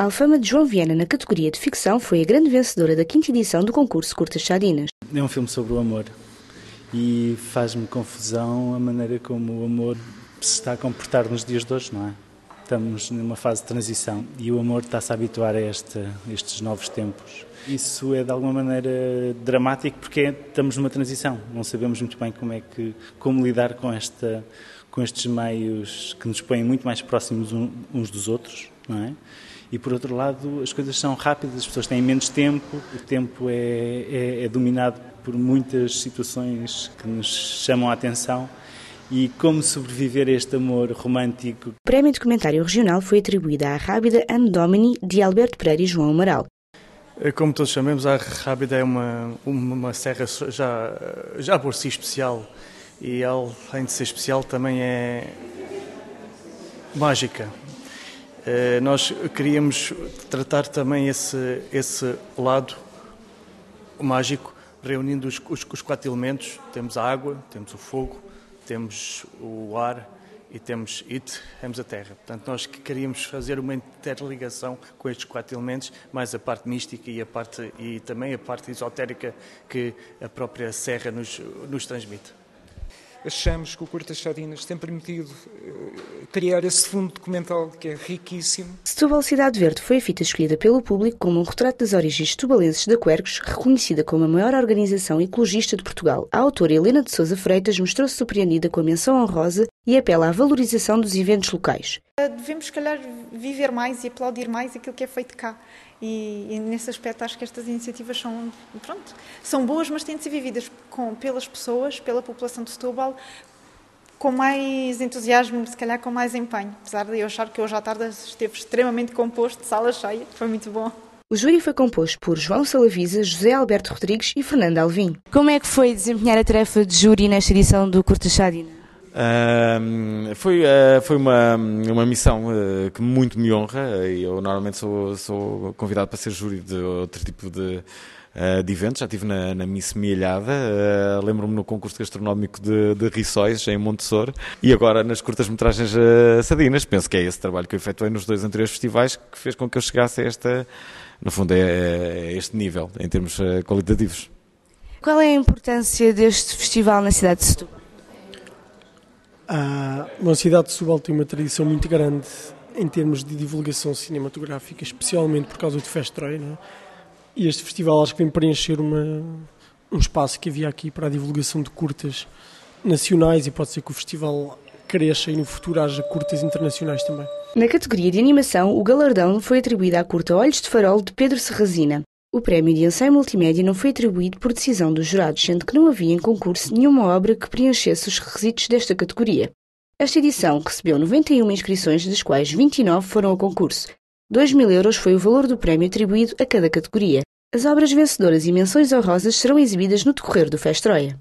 A Alfama de João Viana na categoria de ficção foi a grande vencedora da quinta edição do concurso Curtas Sardinas. É um filme sobre o amor e faz-me confusão a maneira como o amor se está a comportar nos dias de hoje, não é? Estamos numa fase de transição e o amor está-se a habituar a este, estes novos tempos. Isso é de alguma maneira dramático porque estamos numa transição, não sabemos muito bem como é que como lidar com esta com estes meios que nos põem muito mais próximos uns dos outros, não é? E por outro lado, as coisas são rápidas, as pessoas têm menos tempo, o tempo é, é, é dominado por muitas situações que nos chamam a atenção e como sobreviver a este amor romântico. O Prémio de Comentário Regional foi atribuído à Rábida Anne Domini de Alberto Pereira e João Amaral. Eh, como todos sabemos, a Rábida é uma, uma serra já, já por si especial e além de ser especial, também é mágica. Eh, nós queríamos tratar também esse, esse lado mágico, reunindo os, os, os quatro elementos: temos a água, temos o fogo, temos o ar e temos it, temos a terra. Portanto, nós queríamos fazer uma interligação com estes quatro elementos, mais a parte mística e, a parte, e também a parte esotérica que a própria serra nos, nos transmite achamos que o Curtas Sardinas tem permitido uh, criar esse fundo documental que é riquíssimo. Setúbal Cidade Verde foi a fita escolhida pelo público como um retrato das origens tubalenses da Quercos, reconhecida como a maior organização ecologista de Portugal. A autora Helena de Sousa Freitas mostrou-se surpreendida com a menção honrosa e apela à valorização dos eventos locais. Devemos, se calhar, viver mais e aplaudir mais aquilo que é feito cá. E, e, nesse aspecto acho que estas iniciativas são, pronto, são boas, mas têm de ser vividas com, pelas pessoas, pela população de Setúbal, com mais entusiasmo, se calhar com mais empenho. Apesar de eu achar que hoje à tarde esteve extremamente composto, sala cheia, foi muito bom. O júri foi composto por João Salavisa, José Alberto Rodrigues e Fernanda Alvim. Como é que foi desempenhar a tarefa de júri nesta edição do Curta Chadina? Foi uh, foi uma, uma missão uh, que muito me honra. Eu normalmente sou, sou convidado para ser júri de outro tipo de, ah, de eventos. Já estive na, na Miss Mielhada, lembro-me no concurso gastronómico de, de Rissóis, em Montessor, e agora nas curtas-metragens Sadinas. Penso que é esse trabalho que eu efetuei nos dois anteriores festivais que fez com que eu chegasse a esta, no fundo, é, é este nível, em termos qualitativos. Qual é a importância deste festival na cidade de Setúbal? Ah, a cidade de Setúbal tem uma tradição muito grande em termos de divulgação cinematográfica, especialmente por causa do Festroy, é? E este festival acho que vem preencher uma, um espaço que havia aqui para a divulgação de curtas nacionais e pode ser que o festival cresça e no futuro haja curtas internacionais também. Na categoria de animação, o galardão foi atribuído à curta Olhos de Farol de Pedro Serrazina. O prémio de ensaio multimédia não foi atribuído por decisão dos jurados, sendo que não havia em concurso nenhuma obra que preenchesse os requisitos desta categoria. Esta edição recebeu 91 inscrições, das quais 29 foram ao concurso. 2 mil euros foi o valor do prémio atribuído a cada categoria. As obras vencedoras e menções honrosas serão exibidas no decorrer do Festroia.